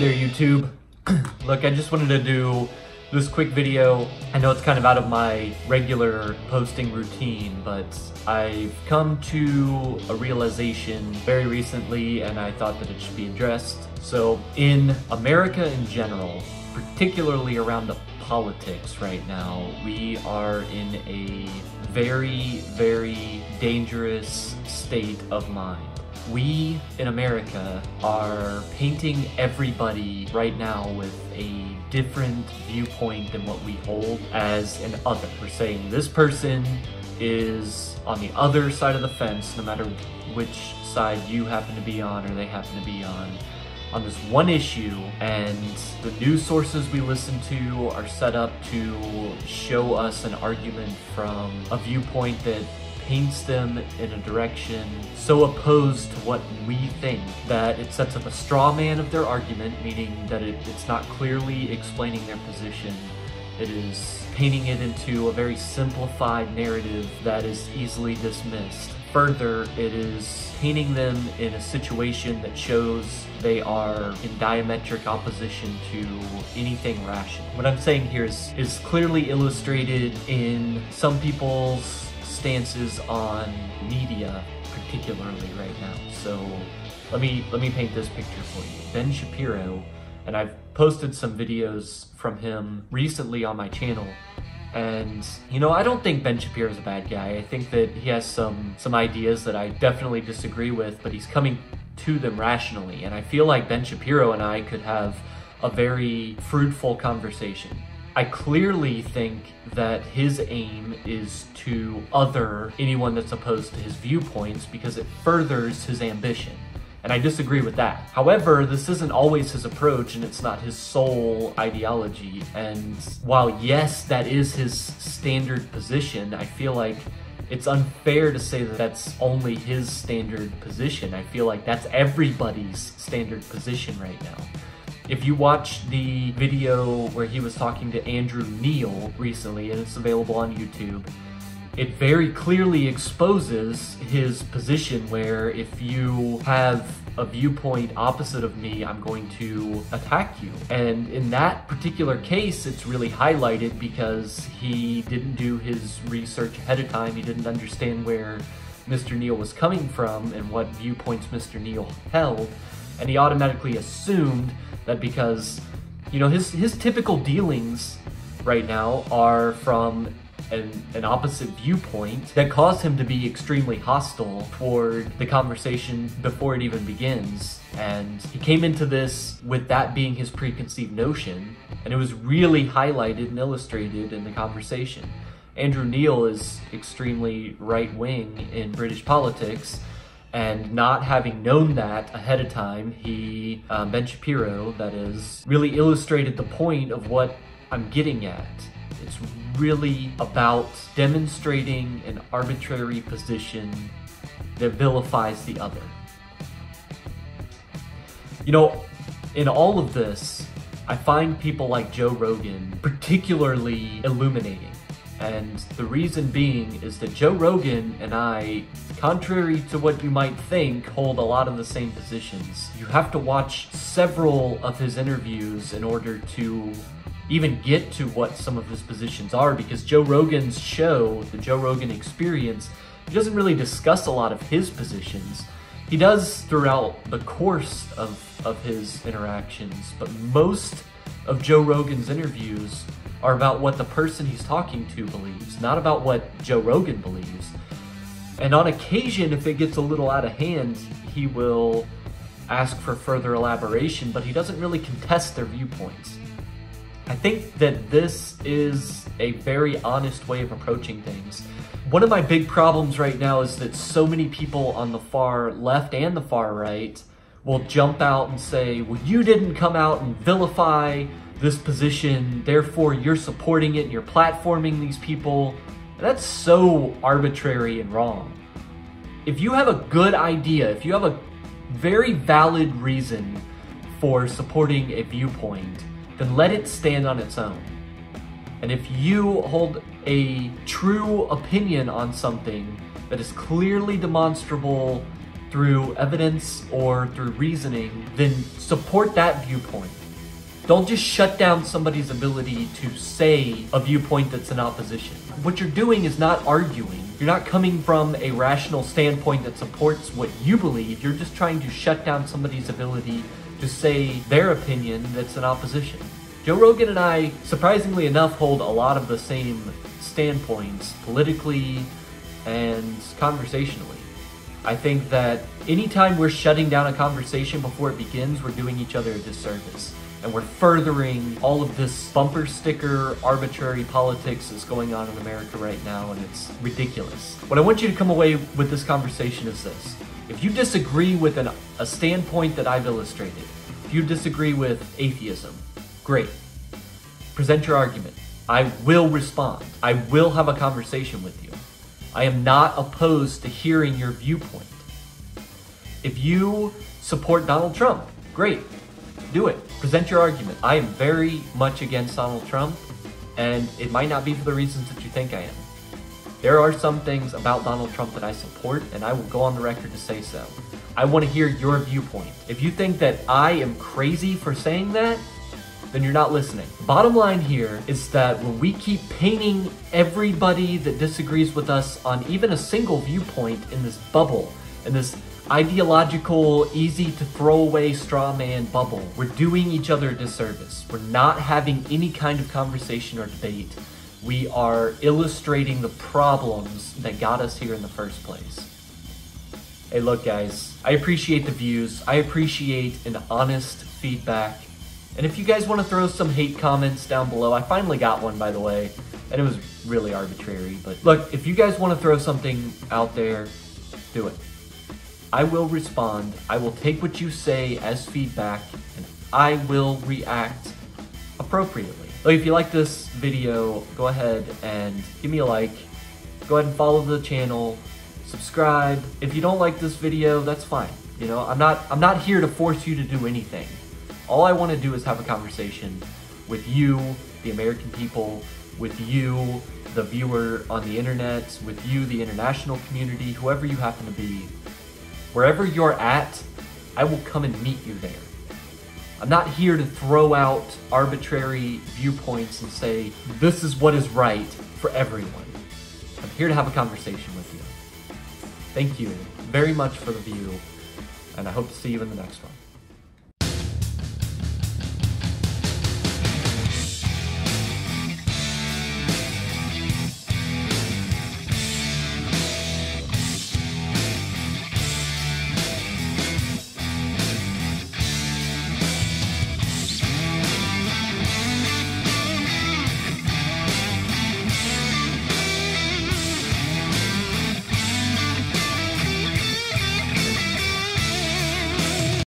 there, YouTube. Look, I just wanted to do this quick video. I know it's kind of out of my regular posting routine, but I've come to a realization very recently and I thought that it should be addressed. So in America in general, particularly around the politics right now, we are in a very, very dangerous state of mind. We in America are painting everybody right now with a different viewpoint than what we hold as an other. We're saying this person is on the other side of the fence, no matter which side you happen to be on or they happen to be on on this one issue and the news sources we listen to are set up to show us an argument from a viewpoint that paints them in a direction so opposed to what we think that it sets up a straw man of their argument, meaning that it, it's not clearly explaining their position. It is painting it into a very simplified narrative that is easily dismissed. Further, it is painting them in a situation that shows they are in diametric opposition to anything rational. What I'm saying here is, is clearly illustrated in some people's stances on media, particularly right now. So let me let me paint this picture for you. Ben Shapiro, and I've posted some videos from him recently on my channel. And you know, I don't think Ben Shapiro is a bad guy. I think that he has some some ideas that I definitely disagree with, but he's coming to them rationally. And I feel like Ben Shapiro and I could have a very fruitful conversation. I clearly think that his aim is to other anyone that's opposed to his viewpoints because it furthers his ambition. And I disagree with that. However, this isn't always his approach and it's not his sole ideology. And while yes, that is his standard position, I feel like it's unfair to say that that's only his standard position. I feel like that's everybody's standard position right now. If you watch the video where he was talking to Andrew Neil recently, and it's available on YouTube, it very clearly exposes his position where if you have a viewpoint opposite of me, I'm going to attack you. And in that particular case, it's really highlighted because he didn't do his research ahead of time. He didn't understand where Mr. Neil was coming from and what viewpoints Mr. Neil held. And he automatically assumed that because, you know, his, his typical dealings right now are from an, an, opposite viewpoint that caused him to be extremely hostile toward the conversation before it even begins. And he came into this with that being his preconceived notion, and it was really highlighted and illustrated in the conversation. Andrew Neil is extremely right wing in British politics, and not having known that ahead of time, he, um, Ben Shapiro, that is, really illustrated the point of what I'm getting at. It's really about demonstrating an arbitrary position that vilifies the other. You know, in all of this, I find people like Joe Rogan particularly illuminating. And the reason being is that Joe Rogan and I, contrary to what you might think, hold a lot of the same positions. You have to watch several of his interviews in order to even get to what some of his positions are because Joe Rogan's show, the Joe Rogan Experience, he doesn't really discuss a lot of his positions. He does throughout the course of, of his interactions, but most of Joe Rogan's interviews are about what the person he's talking to believes, not about what Joe Rogan believes. And on occasion, if it gets a little out of hand, he will ask for further elaboration, but he doesn't really contest their viewpoints. I think that this is a very honest way of approaching things. One of my big problems right now is that so many people on the far left and the far right will jump out and say, well, you didn't come out and vilify this position, therefore you're supporting it and you're platforming these people. That's so arbitrary and wrong. If you have a good idea, if you have a very valid reason for supporting a viewpoint, then let it stand on its own. And if you hold a true opinion on something that is clearly demonstrable through evidence or through reasoning, then support that viewpoint. Don't just shut down somebody's ability to say a viewpoint that's in opposition. What you're doing is not arguing. You're not coming from a rational standpoint that supports what you believe. You're just trying to shut down somebody's ability to say their opinion that's in opposition. Joe Rogan and I, surprisingly enough, hold a lot of the same standpoints politically and conversationally. I think that anytime we're shutting down a conversation before it begins, we're doing each other a disservice and we're furthering all of this bumper sticker arbitrary politics that's going on in America right now, and it's ridiculous. What I want you to come away with this conversation is this. If you disagree with an, a standpoint that I've illustrated, if you disagree with atheism, great. Present your argument. I will respond. I will have a conversation with you. I am not opposed to hearing your viewpoint. If you support Donald Trump, great. Do it. Present your argument. I am very much against Donald Trump, and it might not be for the reasons that you think I am. There are some things about Donald Trump that I support, and I will go on the record to say so. I want to hear your viewpoint. If you think that I am crazy for saying that, then you're not listening. Bottom line here is that when we keep painting everybody that disagrees with us on even a single viewpoint in this bubble, in this ideological, easy to throw away straw man bubble. We're doing each other a disservice. We're not having any kind of conversation or debate. We are illustrating the problems that got us here in the first place. Hey, look, guys, I appreciate the views. I appreciate an honest feedback. And if you guys want to throw some hate comments down below, I finally got one, by the way, and it was really arbitrary. But look, if you guys want to throw something out there, do it. I will respond. I will take what you say as feedback and I will react appropriately. Like if you like this video, go ahead and give me a like. Go ahead and follow the channel, subscribe. If you don't like this video, that's fine. You know, I'm not I'm not here to force you to do anything. All I want to do is have a conversation with you, the American people, with you, the viewer on the internet, with you, the international community, whoever you happen to be. Wherever you're at, I will come and meet you there. I'm not here to throw out arbitrary viewpoints and say, this is what is right for everyone. I'm here to have a conversation with you. Thank you very much for the view, and I hope to see you in the next one.